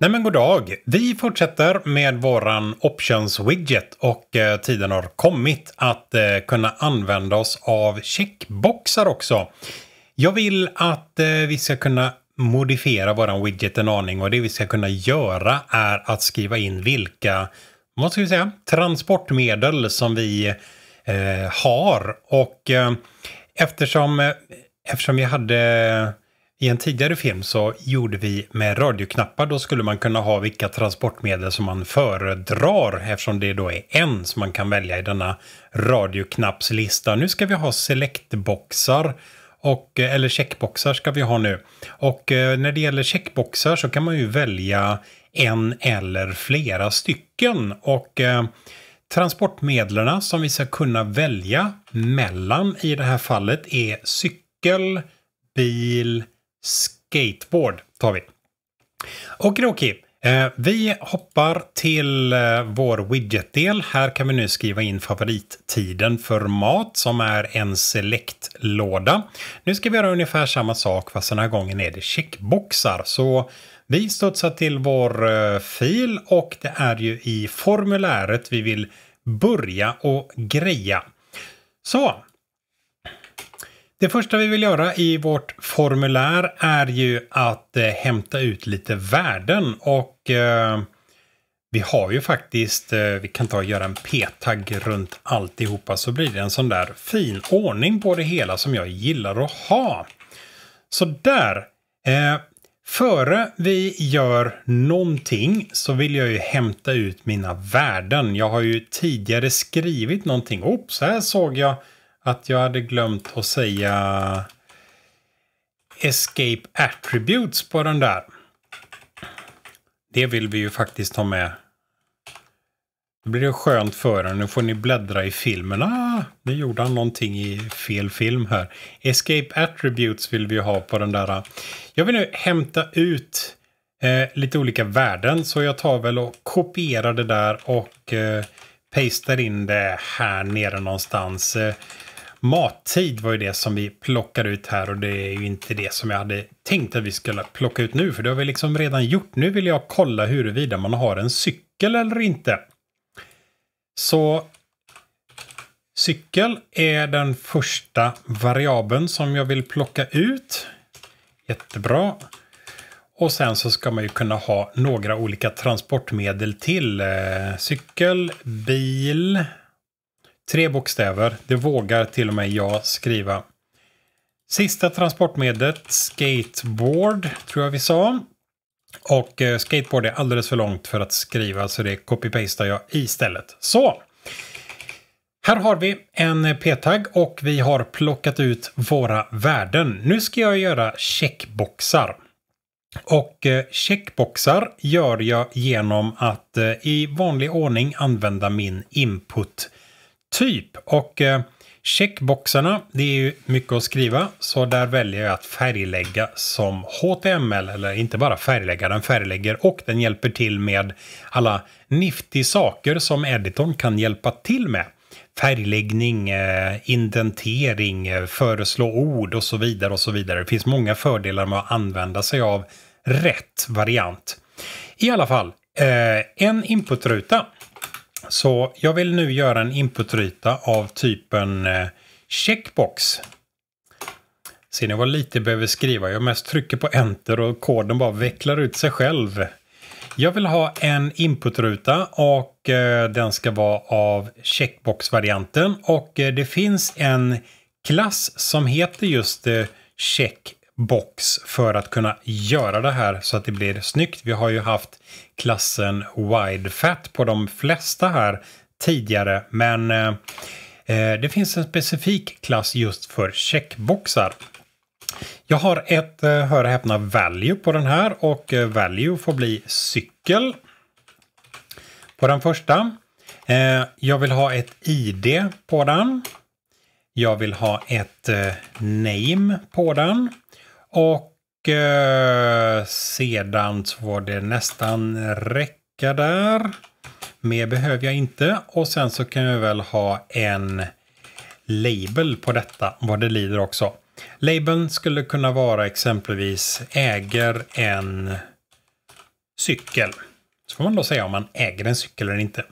Nej men god dag. Vi fortsätter med våran options widget och eh, tiden har kommit att eh, kunna använda oss av checkboxar också. Jag vill att eh, vi ska kunna modifiera våran widget en aning och det vi ska kunna göra är att skriva in vilka, vad ska vi säga, transportmedel som vi eh, har och eh, eftersom, eh, eftersom vi hade i en tidigare film så gjorde vi med radioknappar. Då skulle man kunna ha vilka transportmedel som man föredrar eftersom det då är en som man kan välja i denna radioknappslista. Nu ska vi ha selectboxar och, eh, eller checkboxar ska vi ha nu. Och eh, när det gäller checkboxar så kan man ju välja en eller flera stycken. Och eh, transportmedlen som vi ska kunna välja mellan i det här fallet är cykel, bil, skateboard tar vi. Okidoki. Eh, vi hoppar till eh, vår widgetdel. Här kan vi nu skriva in favorittiden för mat som är en select-låda. Nu ska vi göra ungefär samma sak fast den här gången är det checkboxar. Så vi studsar till vår eh, fil och det är ju i formuläret vi vill börja och greja. Så, det första vi vill göra i vårt formulär är ju att eh, hämta ut lite värden och eh, vi har ju faktiskt, eh, vi kan ta och göra en p-tagg runt alltihopa så blir det en sån där fin ordning på det hela som jag gillar att ha. Så där. Eh, före vi gör någonting så vill jag ju hämta ut mina värden. Jag har ju tidigare skrivit någonting. Oops, här såg jag att jag hade glömt att säga Escape Attributes på den där. Det vill vi ju faktiskt ha med. Då blir det skönt för er. Nu får ni bläddra i filmen. Ah, nu gjorde han någonting i fel film här. Escape Attributes vill vi ha på den där. Jag vill nu hämta ut eh, lite olika värden. Så jag tar väl och kopierar det där och eh, pastar in det här nere någonstans. Eh, Mattid var ju det som vi plockade ut här och det är ju inte det som jag hade tänkt att vi skulle plocka ut nu för det har vi liksom redan gjort. Nu vill jag kolla huruvida man har en cykel eller inte. Så cykel är den första variabeln som jag vill plocka ut. Jättebra. Och sen så ska man ju kunna ha några olika transportmedel till. Eh, cykel, bil, Tre bokstäver. Det vågar till och med jag skriva. Sista transportmedlet, skateboard, tror jag vi sa. Och eh, skateboard är alldeles för långt för att skriva så det copy-pastar jag istället. Så! Här har vi en p-tagg och vi har plockat ut våra värden. Nu ska jag göra checkboxar. Och eh, checkboxar gör jag genom att eh, i vanlig ordning använda min input typ. Och eh, checkboxarna, det är ju mycket att skriva. Så där väljer jag att färglägga som HTML. Eller inte bara färglägga, den färglägger och den hjälper till med alla nifty saker som editorn kan hjälpa till med. Färgläggning, eh, indentering, eh, föreslå ord och så vidare och så vidare. Det finns många fördelar med att använda sig av rätt variant. I alla fall, eh, en inputruta så jag vill nu göra en inputryta av typen eh, checkbox. Ser ni vad lite behöver skriva? Jag mest trycker på enter och koden bara vecklar ut sig själv. Jag vill ha en inputruta och eh, den ska vara av checkbox-varianten. Och eh, det finns en klass som heter just checkbox. check box för att kunna göra det här så att det blir snyggt. Vi har ju haft klassen wide fat på de flesta här tidigare, men eh, eh, det finns en specifik klass just för checkboxar. Jag har ett, eh, hör och häpna, value på den här och eh, value får bli cykel. På den första. Eh, jag vill ha ett ID på den. Jag vill ha ett eh, name på den. Och eh, sedan så får det nästan räcka där. Mer behöver jag inte. Och sen så kan jag väl ha en label på detta, vad det lider också. Labeln skulle kunna vara exempelvis äger en cykel. Så får man då säga om man äger en cykel eller inte.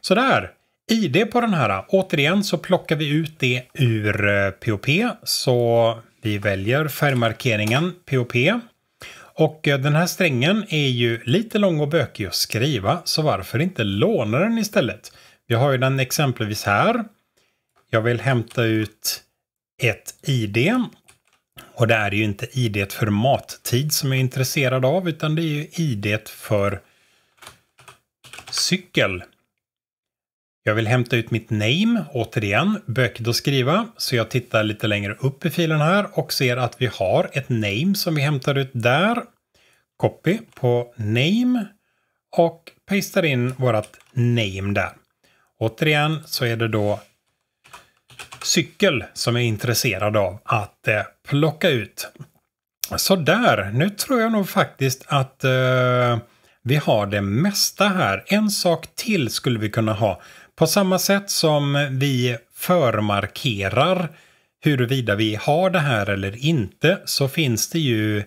Sådär. ID på den här. Återigen så plockar vi ut det ur eh, POP. Så vi väljer färgmarkeringen POP. Och eh, den här strängen är ju lite lång och bökig att skriva, så varför inte låna den istället? Vi har ju den exempelvis här. Jag vill hämta ut ett ID. Och det är ju inte ID för mattid som jag är intresserad av, utan det är ju ID för cykel. Jag vill hämta ut mitt name, återigen, bökigt att skriva. Så jag tittar lite längre upp i filen här och ser att vi har ett name som vi hämtar ut där. Copy på name och pastar in vårt name där. Återigen så är det då cykel som är intresserad av att eh, plocka ut. Så där, nu tror jag nog faktiskt att eh, vi har det mesta här. En sak till skulle vi kunna ha. På samma sätt som vi förmarkerar huruvida vi har det här eller inte så finns det ju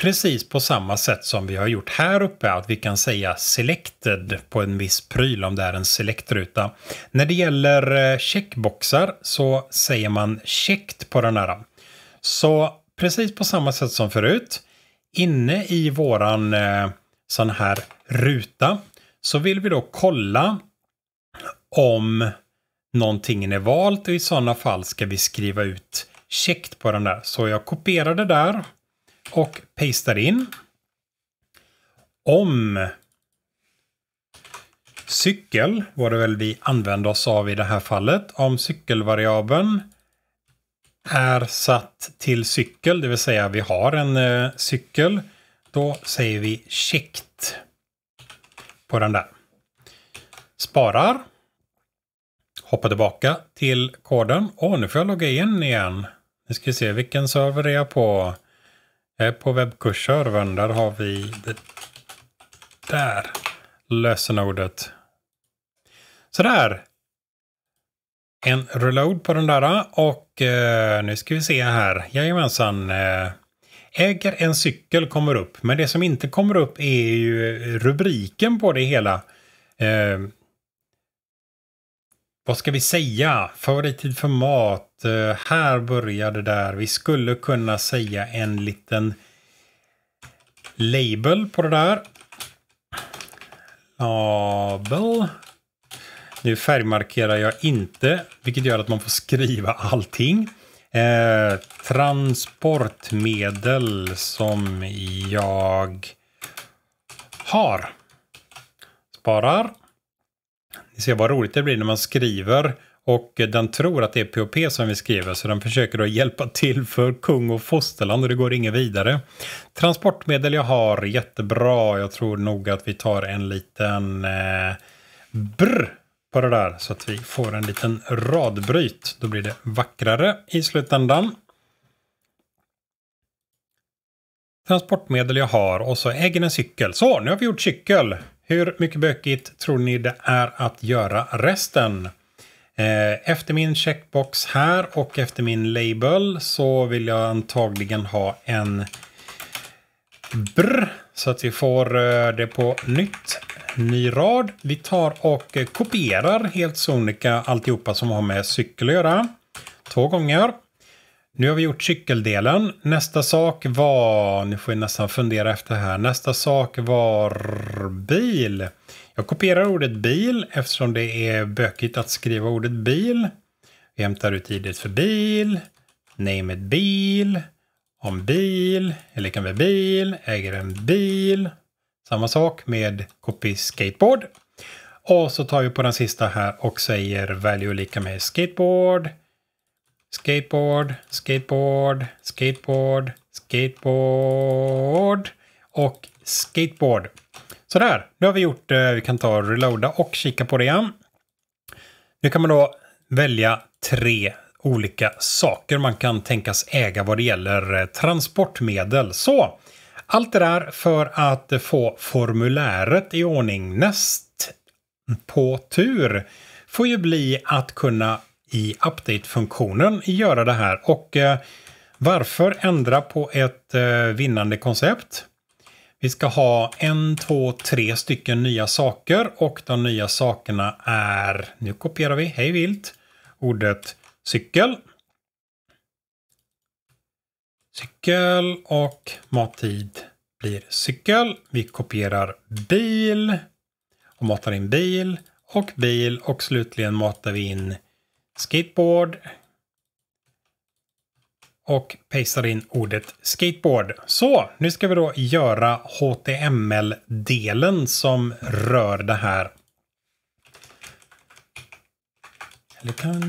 precis på samma sätt som vi har gjort här uppe att vi kan säga selected på en viss pryl om det är en selektruta. När det gäller eh, checkboxar så säger man checked på den här. Så precis på samma sätt som förut inne i våran eh, sån här ruta så vill vi då kolla om någonting är valt och i sådana fall ska vi skriva ut checkt på den där. Så jag kopierar det där och pastar in. Om cykel var det väl vi använde oss av i det här fallet. Om cykelvariabeln är satt till cykel, det vill säga vi har en eh, cykel, då säger vi checkt på den där. Sparar. Hoppa tillbaka till koden. Åh, nu får jag logga in igen. Nu ska vi se vilken server är jag på. Jag är på webbkursservern. Där har vi det där lösenordet. Sådär. En reload på den där och eh, nu ska vi se här. Jajamensan. Eh, äger en cykel kommer upp. Men det som inte kommer upp är ju rubriken på det hela. Eh, vad ska vi säga? Favorittid för mat. Eh, här började där. Vi skulle kunna säga en liten label på det där. Label. Nu färgmarkerar jag inte, vilket gör att man får skriva allting. Eh, transportmedel som jag har. Sparar. Ni ser vad roligt det blir när man skriver och den tror att det är POP som vi skriver så den försöker då hjälpa till för kung och fosterland och det går inget vidare. Transportmedel jag har, jättebra. Jag tror nog att vi tar en liten eh, brr på det där så att vi får en liten radbryt. Då blir det vackrare i slutändan. Transportmedel jag har och så äger en cykel. Så, nu har vi gjort cykel. Hur mycket bökigt tror ni det är att göra resten? Eh, efter min checkbox här och efter min label så vill jag antagligen ha en brr så att vi får eh, det på nytt. Ny rad. Vi tar och kopierar helt sonika alltihopa som har med cykel att göra. Två gånger. Nu har vi gjort cykeldelen. Nästa sak var, nu får jag nästan fundera efter här. Nästa sak var bil. Jag kopierar ordet bil eftersom det är bökigt att skriva ordet bil. Vi hämtar ut idet för bil. Name bil. Om bil är lika med bil. Äger en bil. Samma sak med copy skateboard. Och så tar vi på den sista här och säger value lika med skateboard. Skateboard, skateboard, skateboard, skateboard och skateboard. Sådär, nu har vi gjort, det. vi kan ta och reloada och kika på det igen. Nu kan man då välja tre olika saker man kan tänkas äga vad det gäller eh, transportmedel. Så, allt det där för att få formuläret i ordning. Näst på tur får ju bli att kunna i update-funktionen göra det här. Och eh, varför ändra på ett eh, vinnande koncept? Vi ska ha en, två, tre stycken nya saker och de nya sakerna är, nu kopierar vi hej vilt, ordet cykel. Cykel och mattid blir cykel. Vi kopierar bil och matar in bil och bil och slutligen matar vi in skateboard och pastar in ordet skateboard. Så, nu ska vi då göra HTML-delen som rör det här. Eller kan...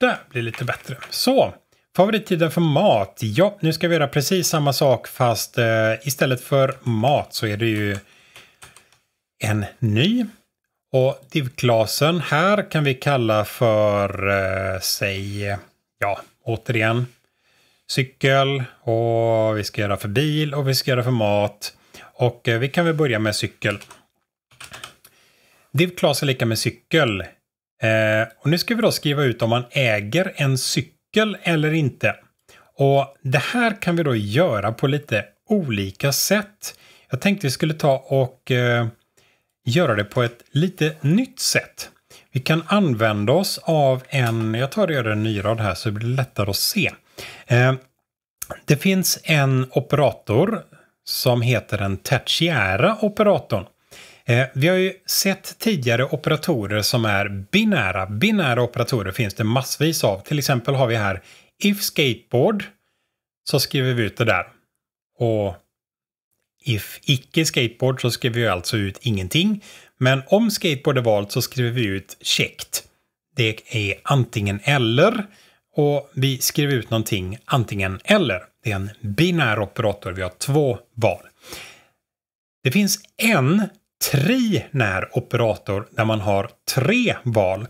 Där blir lite bättre. Så, favorittiden för mat. Ja, nu ska vi göra precis samma sak fast eh, istället för mat så är det ju en ny. Och divklasen här kan vi kalla för, eh, säg, ja, återigen, cykel och vi ska göra för bil och vi ska göra för mat. Och eh, vi kan väl börja med cykel. Divklas är lika med cykel. Eh, och nu ska vi då skriva ut om man äger en cykel eller inte. Och det här kan vi då göra på lite olika sätt. Jag tänkte vi skulle ta och eh, göra det på ett lite nytt sätt. Vi kan använda oss av en, jag tar och gör en ny rad här så det blir lättare att se. Eh, det finns en operator som heter den tertiära operatorn. Eh, vi har ju sett tidigare operatorer som är binära. Binära operatorer finns det massvis av. Till exempel har vi här if skateboard så skriver vi ut det där. Och if icke skateboard så skriver vi alltså ut ingenting. Men om skateboard är valt så skriver vi ut checked. Det är antingen eller och vi skriver ut någonting antingen eller. Det är en binär operator. Vi har två val. Det finns en trinär operator där man har tre val.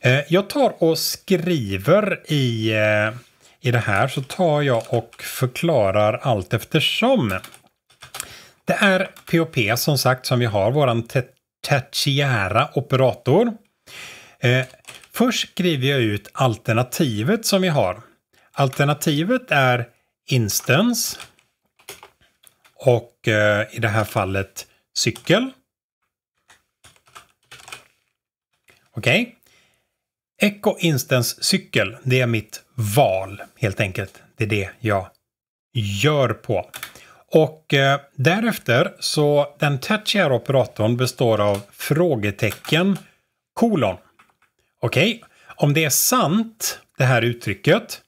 Eh, jag tar och skriver i, eh, i det här så tar jag och förklarar allt eftersom. Det är POP som sagt som vi har, våran tertiära operator. Eh, först skriver jag ut alternativet som vi har. Alternativet är instance och eh, i det här fallet cykel. Okej. Okay. Echo Instance cykel, det är mitt val helt enkelt. Det är det jag gör på. Och eh, därefter så den tertiära operatorn består av frågetecken kolon. Okej, okay. om det är sant, det här uttrycket,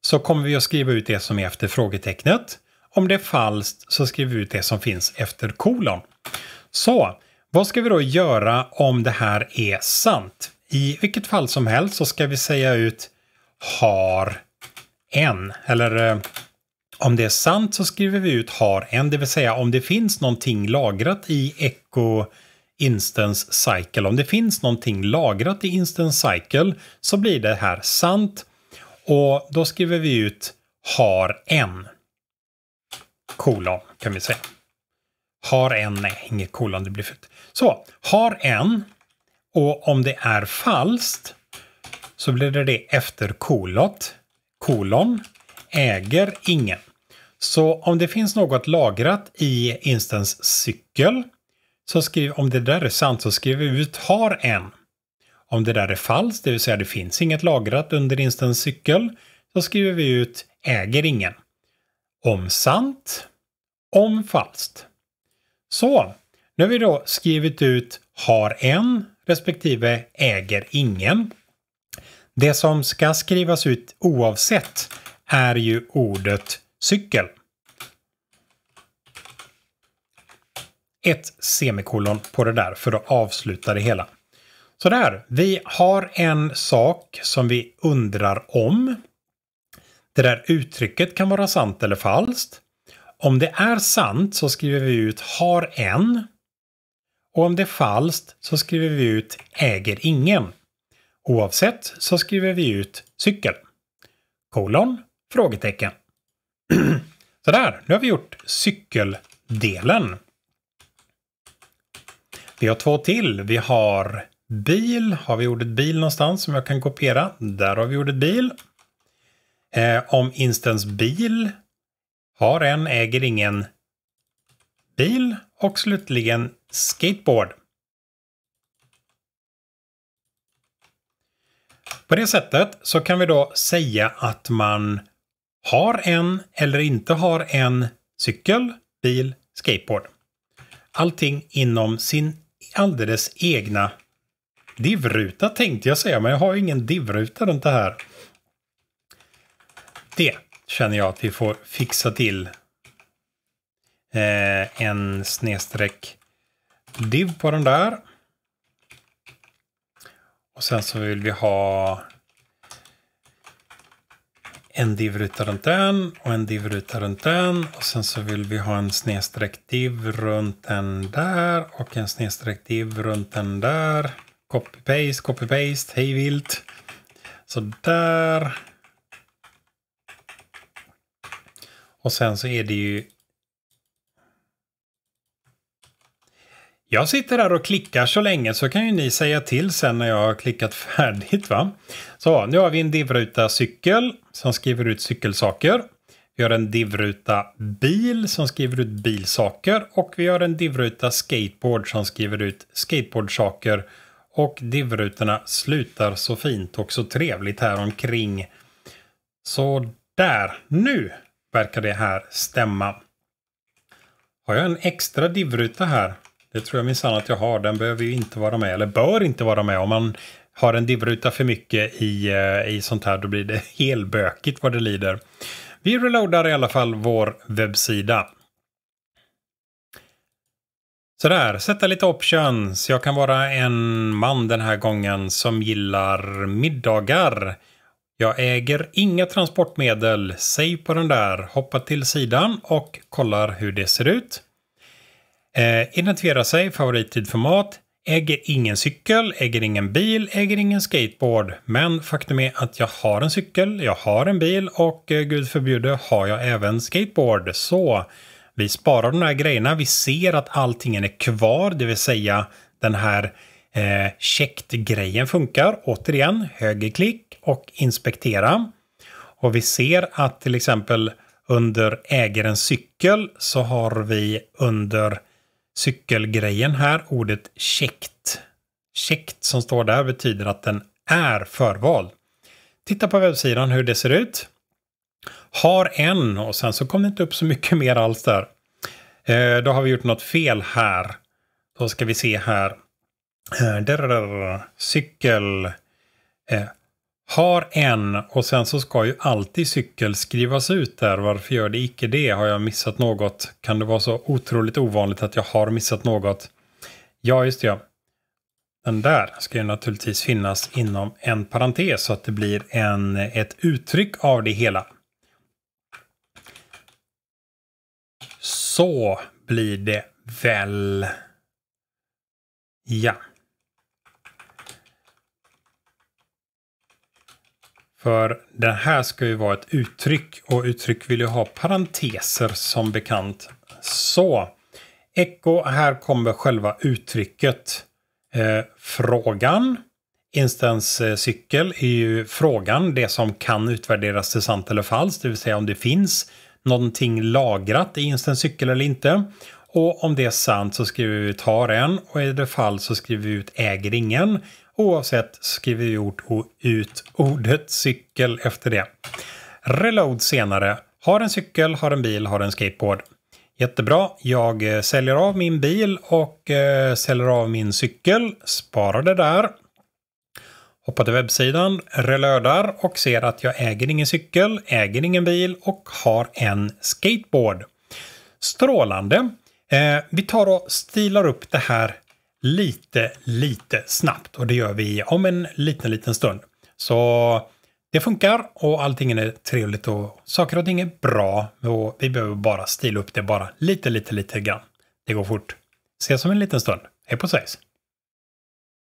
så kommer vi att skriva ut det som är efter frågetecknet. Om det är falskt så skriver vi ut det som finns efter kolon. Så, vad ska vi då göra om det här är sant? I vilket fall som helst så ska vi säga ut har en, eller eh, om det är sant så skriver vi ut har en, det vill säga om det finns någonting lagrat i echo instance cycle. Om det finns någonting lagrat i instance cycle så blir det här sant. Och då skriver vi ut har en. Kolon kan vi säga. Har en, nej, inget kolon, det blir fult. Så, har en. Och om det är falskt så blir det det efter kolot. Kolon äger ingen. Så om det finns något lagrat i instans cykel, så skriv, om det där är sant så skriver vi ut har en. Om det där är falskt, det vill säga det finns inget lagrat under instans cykel, så skriver vi ut äger ingen. Om sant, om falskt. Så, nu har vi då skrivit ut har en respektive äger ingen. Det som ska skrivas ut oavsett är ju ordet cykel. Ett semikolon på det där för att avsluta det hela. Så där, vi har en sak som vi undrar om. Det där uttrycket kan vara sant eller falskt. Om det är sant så skriver vi ut har en. Och om det är falskt så skriver vi ut äger ingen. Oavsett så skriver vi ut cykel. Kolon, frågetecken. Sådär, nu har vi gjort cykeldelen. Vi har två till. Vi har bil. Har vi ordet bil någonstans som jag kan kopiera? Där har vi ordet bil. Eh, om instans bil har en, äger ingen bil och slutligen skateboard. På det sättet så kan vi då säga att man har en eller inte har en cykel, bil, skateboard. Allting inom sin alldeles egna divruta tänkte jag säga, men jag har ingen divruta runt det här. Det känner jag att vi får fixa till. Eh, en snedstreck div på den där. Och sen så vill vi ha en divruta runt den och en divruta runt den. Och sen så vill vi ha en snedstreck div runt den där och en snedstreck div runt den där. Copy-paste, copy-paste, hej vilt. Så där. Och sen så är det ju Jag sitter här och klickar så länge så kan ju ni säga till sen när jag har klickat färdigt. va? Så nu har vi en divruta cykel som skriver ut cykelsaker. Vi har en divruta bil som skriver ut bilsaker och vi har en divruta skateboard som skriver ut skateboardsaker. Och divrutorna slutar så fint och så trevligt här omkring. Så där, nu verkar det här stämma. Har jag en extra divruta här det tror jag minsann att jag har. Den behöver ju inte vara med, eller bör inte vara med. Om man har en divruta för mycket i, eh, i sånt här, då blir det helbökigt vad det lider. Vi reloadar i alla fall vår webbsida. Sådär, sätta lite options. Jag kan vara en man den här gången som gillar middagar. Jag äger inga transportmedel. Säg på den där, hoppa till sidan och kollar hur det ser ut. Eh, identifiera sig, favorittid för mat. Äger ingen cykel, äger ingen bil, äger ingen skateboard. Men faktum är att jag har en cykel, jag har en bil och eh, gud förbjude har jag även skateboard. Så vi sparar de här grejerna. Vi ser att allting är kvar, det vill säga den här eh, grejen funkar. Återigen, högerklick och inspektera. Och vi ser att till exempel under äger en cykel så har vi under cykelgrejen här, ordet käckt. Käckt som står där betyder att den är förvald. Titta på webbsidan hur det ser ut. Har en och sen så kom det inte upp så mycket mer alls där. Eh, då har vi gjort något fel här. Då ska vi se här. Eh, cykel. Eh, har en och sen så ska ju alltid cykel skrivas ut där. Varför gör det icke det? Har jag missat något? Kan det vara så otroligt ovanligt att jag har missat något? Ja, just det. Den där ska ju naturligtvis finnas inom en parentes så att det blir en, ett uttryck av det hela. Så blir det väl. Ja. För det här ska ju vara ett uttryck och uttryck vill ju ha parenteser som bekant. Så, Echo, här kommer själva uttrycket. Eh, frågan, instanscykel eh, är ju frågan, det som kan utvärderas till sant eller falskt, det vill säga om det finns någonting lagrat i instanscykel eller inte. Och om det är sant så skriver vi ut har en och är det fall så skriver vi ut äger ingen. Oavsett skriver vi ut ordet cykel efter det. Reload senare. Har en cykel, har en bil, har en skateboard. Jättebra. Jag eh, säljer av min bil och eh, säljer av min cykel. Sparar det där. Hoppar till webbsidan, relödar och ser att jag äger ingen cykel, äger ingen bil och har en skateboard. Strålande. Eh, vi tar och stilar upp det här lite, lite snabbt och det gör vi om en liten, liten stund. Så det funkar och allting är trevligt och saker och ting är bra. Och vi behöver bara stila upp det bara lite, lite, lite grann. Det går fort. Ses om en liten stund. Hej på svejs!